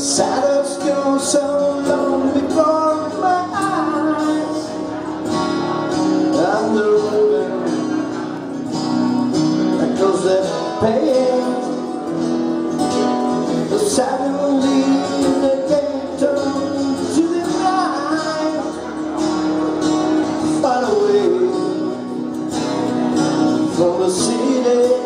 Shadows go so lonely. on the city.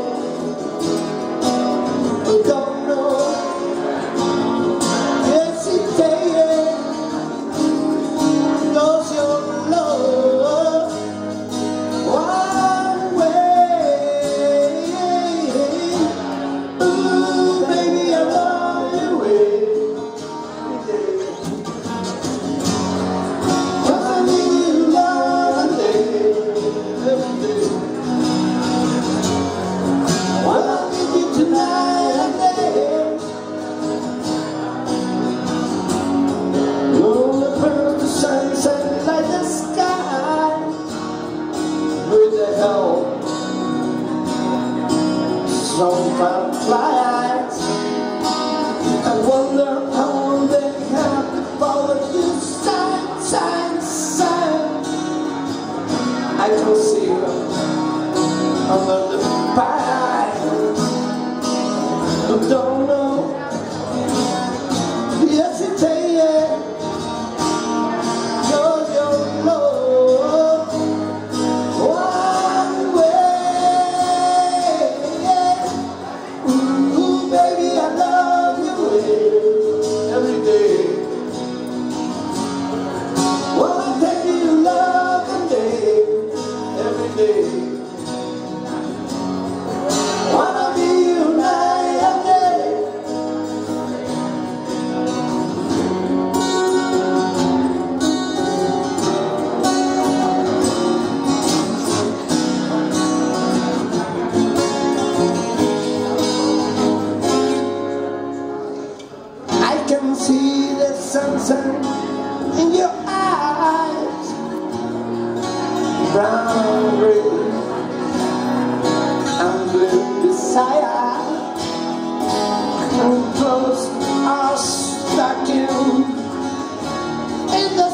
I wonder how long they have followed you side, side, side I don't see her under the pie sunshine in your eyes Brown, gray, and blue desire. New clothes are stuck in, in the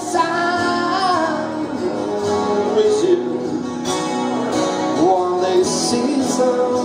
With you, one season.